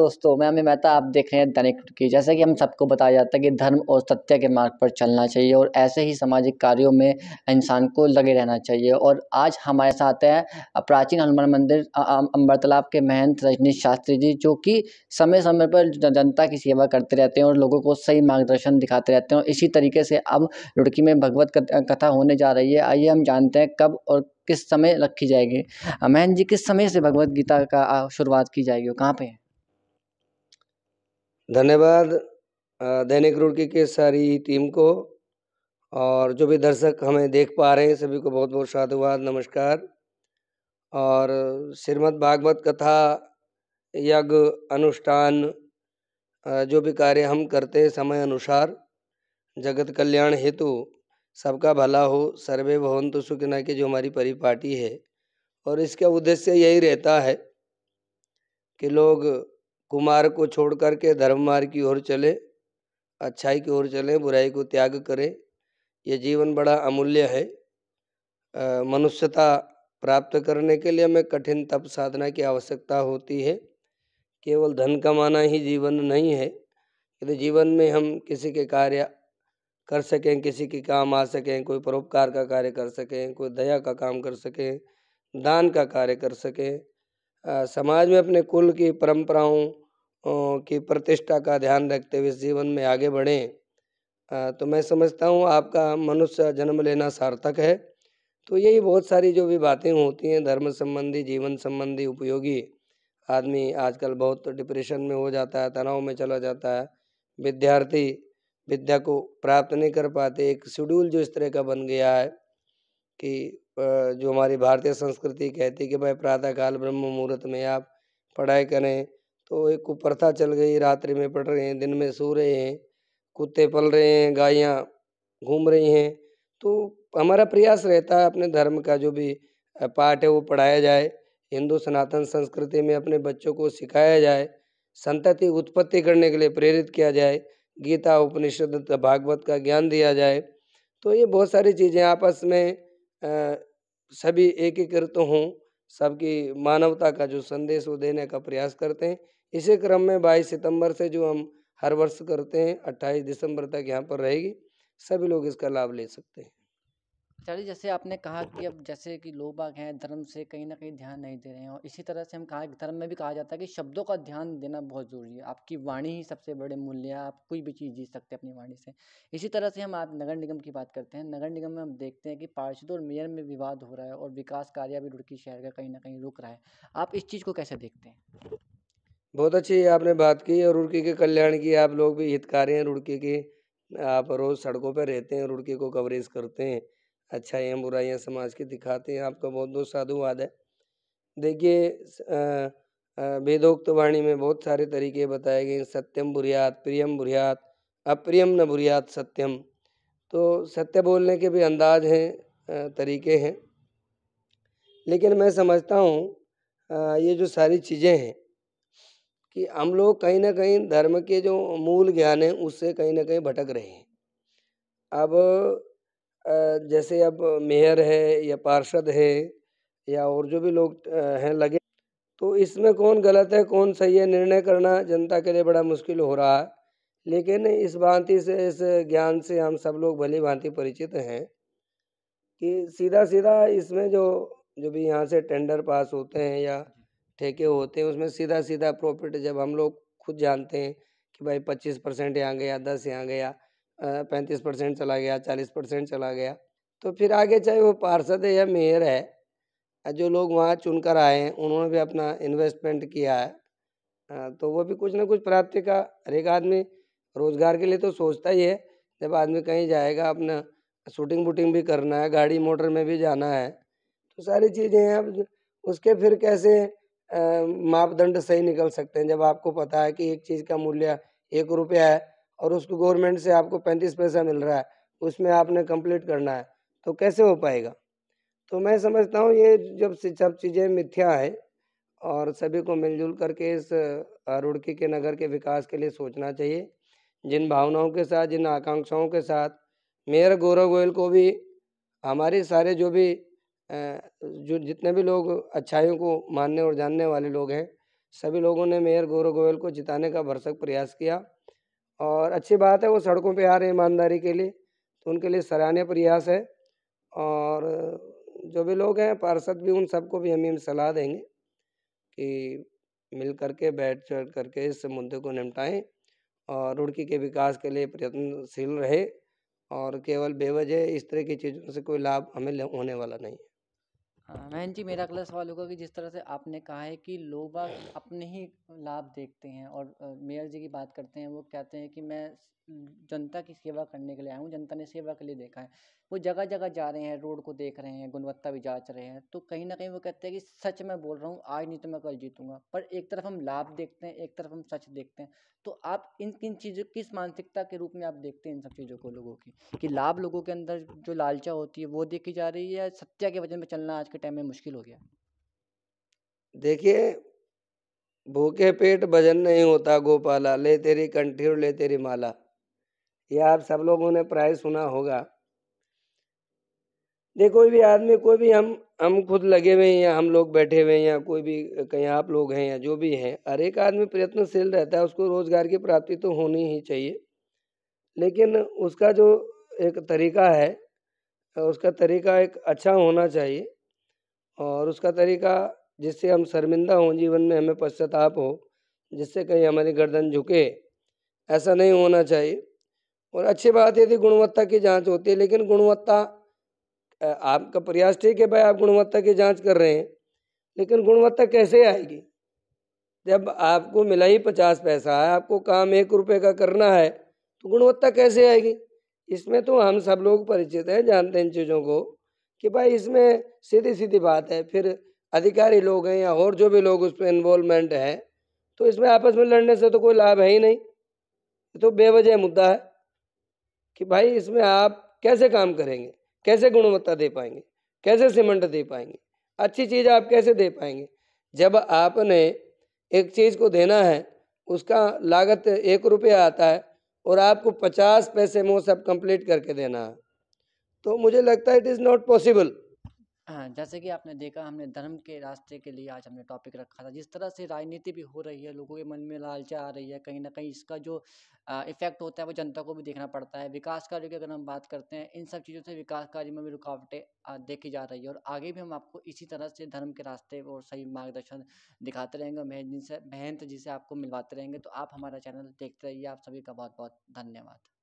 दोस्तों, मैं अमित मेहता आप देख रहे हैं दैनिक की। जैसे कि हम सबको बताया जाता है कि धर्म और सत्य के मार्ग पर चलना चाहिए और ऐसे ही सामाजिक कार्यों में इंसान को लगे रहना चाहिए। और आज हमारे साथ हैं प्राचीन हनुमान मंदिर अम्बर तालाब के महंत रजनीश शास्त्री जी, जो कि समय समय पर जनता की सेवा करते रहते हैं और लोगों को सही मार्गदर्शन दिखाते रहते हैं। और इसी तरीके से अब रुड़की में भगवत कथा होने जा रही है। आइए हम जानते हैं कब और किस समय रखी जाएगी। महन जी, किस समय से भगवत गीता का शुरुआत की जाएगी और कहाँ पे है? धन्यवाद दैनिक रुड़की के सारी टीम को और जो भी दर्शक हमें देख पा रहे हैं, सभी को बहुत बहुत साधुवाद, नमस्कार। और श्रीमद् भागवत कथा, यज्ञ, अनुष्ठान जो भी कार्य हम करते हैं समय अनुसार, जगत कल्याण हेतु सबका भला हो, सर्वे भवंतु सुखिना की जो हमारी परिपाटी है। और इसका उद्देश्य यही रहता है कि लोग कुमार को छोड़ करके धर्म मार्ग की ओर चले, अच्छाई की ओर चले, बुराई को त्याग करें यह जीवन बड़ा अमूल्य है। मनुष्यता प्राप्त करने के लिए हमें कठिन तप साधना की आवश्यकता होती है। केवल धन कमाना ही जीवन नहीं है। यदि जीवन में हम किसी के कार्य कर सकें, किसी के काम आ सकें, कोई परोपकार का कार्य कर सकें, कोई दया का काम कर सकें, दान का कार्य कर सकें समाज में अपने कुल की परंपराओं की प्रतिष्ठा का ध्यान रखते हुए जीवन में आगे बढ़ें। तो मैं समझता हूँ आपका मनुष्य जन्म लेना सार्थक है। तो यही बहुत सारी जो भी बातें होती हैं, धर्म संबंधी, जीवन संबंधी, उपयोगी, आदमी आजकल बहुत डिप्रेशन में हो जाता है, तनाव में चला जाता है। विद्यार्थी विद्या को प्राप्त नहीं कर पाते, एक शेड्यूल जो इस तरह का बन गया है कि जो हमारी भारतीय संस्कृति कहती कि भाई प्रातःकाल ब्रह्म मुहूर्त में आप पढ़ाई करें तो एक कुप्रथा चल गई, रात्रि में पढ़ रहे हैं, दिन में सो रहे हैं, कुत्ते पल रहे हैं, गायें घूम रही हैं तो हमारा प्रयास रहता है अपने धर्म का जो भी पाठ है वो पढ़ाया जाए, हिंदू सनातन संस्कृति में अपने बच्चों को सिखाया जाए, संतति उत्पत्ति करने के लिए प्रेरित किया जाए, गीता, उपनिषद, भागवत का ज्ञान दिया जाए तो ये बहुत सारी चीज़ें आपस में सभी एकीकृत हों, सबकी मानवता का जो संदेश वो देने का प्रयास करते हैं। इसी क्रम में 22 सितंबर से जो हम हर वर्ष करते हैं 28 दिसंबर तक यहाँ पर रहेगी। सभी लोग इसका लाभ ले सकते हैं। चलिए जैसे आपने कहा कि अब जैसे कि लोग बाग हैं धर्म से कहीं ना कहीं ध्यान नहीं दे रहे हैं और इसी तरह से हम कहा धर्म में भी कहा जाता है कि शब्दों का ध्यान देना बहुत ज़रूरी है। आपकी वाणी ही सबसे बड़े मूल्य है आप कोई भी चीज़ जीत सकते हैं अपनी वाणी से। इसी तरह से हम आप नगर निगम की बात करते हैं। नगर निगम में हम देखते हैं कि पार्षदों और मेयर में विवाद हो रहा है और विकास कार्य भी रुड़की शहर का कहीं ना कहीं रुक रहा है। आप इस चीज़ को कैसे देखते हैं? बहुत अच्छी आपने बात की और रुड़की के कल्याण की। आप लोग भी हितकारी हैं रुड़की के आप रोज़ सड़कों पर रहते हैं रुड़की को कवरेज करते हैं। अच्छाइयाँ, बुराइयाँ समाज की दिखाते हैं। आपका बहुत बहुत साधुवाद है। देखिए वेदोक्त वाणी में बहुत सारे तरीके बताए गए सत्यम बुरियात, प्रियम बुरियात, अप्रियम न बुरियात सत्यम। तो सत्य बोलने के भी अंदाज हैं तरीके हैं। लेकिन मैं समझता हूँ ये जो सारी चीज़ें हैं कि हम लोग कहीं ना कहीं धर्म के जो मूल ज्ञान है, उससे कहीं ना कहीं भटक रहे हैं। अब जैसे अब मेयर है या पार्षद है या और जो भी लोग हैं लगे तो इसमें कौन गलत है, कौन सही है, निर्णय करना जनता के लिए बड़ा मुश्किल हो रहा है। लेकिन इस भांति से, इस ज्ञान से हम सब लोग भली भांति परिचित हैं कि सीधा सीधा इसमें जो जो भी यहाँ से टेंडर पास होते हैं या ठेके होते हैं, उसमें सीधा सीधा प्रॉफिट जब हम लोग खुद जानते हैं कि भाई पच्चीस परसेंट यहाँ गया, दस यहाँ गया पैंतीस परसेंट चला गया, चालीस परसेंट चला गया। तो फिर आगे चाहे वो पार्षद है या मेयर है जो लोग वहाँ चुनकर आए हैं, उन्होंने भी अपना इन्वेस्टमेंट किया है तो वो भी कुछ ना कुछ प्राप्ति का, हर एक आदमी रोज़गार के लिए तो सोचता ही है, जब आदमी कहीं जाएगा, अपना शूटिंग वूटिंग भी करना है, गाड़ी मोटर में भी जाना है तो सारी चीज़ें हैं, अब उसके फिर कैसे मापदंड सही निकल सकते हैं, जब आपको पता है कि एक चीज़ का मूल्य एक रुपया है और उसको गवर्नमेंट से आपको पैंतीस पैसा मिल रहा है, उसमें आपने कंप्लीट करना है तो कैसे हो पाएगा? तो मैं समझता हूँ ये जब सब चीज़ें मिथ्या है और सभी को मिलजुल करके इस रुड़की के नगर के विकास के लिए सोचना चाहिए। जिन भावनाओं के साथ, जिन आकांक्षाओं के साथ, मेयर गौरव गोयल को भी, हमारे सारे जो भी जो जितने भी लोग अच्छाइयों को मानने और जानने वाले लोग हैं, सभी लोगों ने मेयर गौरव गोयल को जिताने का भरसक प्रयास किया। और अच्छी बात है, वो सड़कों पे आ रहे हैं ईमानदारी के लिए तो उनके लिए सराहनीय प्रयास है। और जो भी लोग हैं, पार्षद भी, उन सबको भी हम सलाह देंगे कि मिल करके, बैठ चढ़ करके इस मुद्दे को निपटाएँ और रुड़की के विकास के लिए प्रयत्नशील रहे और केवल बेवजह इस तरह की चीज़ों से कोई लाभ हमें होने वाला नहीं है। बहन जी, मेरा अगला सवाल होगा कि जिस तरह से आपने कहा है कि लोग अपने ही लाभ देखते हैं और मेयर जी की बात करते हैं, वो कहते हैं कि मैं जनता की सेवा करने के लिए आया हूँ, जनता ने सेवा के लिए देखा है। वो जगह जगह जा रहे हैं, रोड को देख रहे हैं, गुणवत्ता भी जाँच रहे हैं तो कहीं ना कहीं वो कहते हैं कि सच मैं बोल रहा हूँ, आज नहीं तो मैं कल जीतूँगा। पर एक तरफ़ हम लाभ देखते हैं, एक तरफ़ हम सच देखते हैं। तो आप इन किन चीज़ों, किस मानसिकता के रूप में आप देखते हैं इन सब चीज़ों को लोगों की? कि लाभ लोगों के अंदर जो लालचा होती है, वो देखी जा रही है या सत्या के वज़न में चलना आज के टाइम में मुश्किल हो गया? देखिए, भूखे पेट भजन नहीं होता गोपाला, ले तेरी कंठी और ले तेरी माला। ये आप सब लोगों ने प्राय सुना होगा। देखो भी आदमी, कोई भी हम हम खुद लगे हुए हैं या हम लोग बैठे हुए हैं या कोई भी, कहीं आप लोग हैं या जो भी हैं, हर एक आदमी प्रयत्नशील रहता है, उसको रोज़गार की प्राप्ति तो होनी ही चाहिए। लेकिन उसका जो एक तरीका है, उसका तरीका एक अच्छा होना चाहिए और उसका तरीका जिससे हम शर्मिंदा हों, जीवन में हमें पश्चाताप हो, जिससे कहीं हमारी गर्दन झुके, ऐसा नहीं होना चाहिए। और अच्छी बात, यदि गुणवत्ता की जाँच होती है, लेकिन गुणवत्ता आपका प्रयास ठीक है भाई, आप गुणवत्ता की जाँच कर रहे हैं, लेकिन गुणवत्ता कैसे आएगी? जब आपको मिला ही पचास पैसा है आपको काम एक रुपए का करना है तो गुणवत्ता कैसे आएगी? इसमें तो हम सब लोग परिचित हैं, जानते हैं इन चीज़ों को, कि भाई इसमें सीधी सीधी बात है, फिर अधिकारी लोग हैं या और जो भी लोग उस पर इन्वॉल्वमेंट है तो इसमें आपस में लड़ने से तो कोई लाभ है ही नहीं। तो बेवजह मुद्दा है कि भाई इसमें आप कैसे काम करेंगे? कैसे गुणवत्ता दे पाएँगे? कैसे सीमेंट दे पाएँगे? अच्छी चीज़ आप कैसे दे पाएँगे? जब आपने एक चीज़ को देना है, उसका लागत एक रुपया आता है और आपको पचास पैसे में वो सब कंप्लीट करके देना है तो मुझे लगता है इट इज़ नॉट पॉसिबल जैसे कि आपने देखा, हमने धर्म के रास्ते के लिए आज हमने टॉपिक रखा था। जिस तरह से राजनीति भी हो रही है, लोगों के मन में लालचा आ रही है, कहीं ना कहीं इसका जो इफ़ेक्ट होता है, वो जनता को भी देखना पड़ता है। विकास कार्य की अगर हम बात करते हैं, इन सब चीज़ों से विकास कार्य में भी रुकावटें देखी जा रही है और आगे भी हम आपको इसी तरह से धर्म के रास्ते और सही मार्गदर्शन दिखाते रहेंगे महंत जी से महंत जी से आपको मिलवाते रहेंगे तो आप हमारा चैनल देखते रहिए। आप सभी का बहुत बहुत धन्यवाद।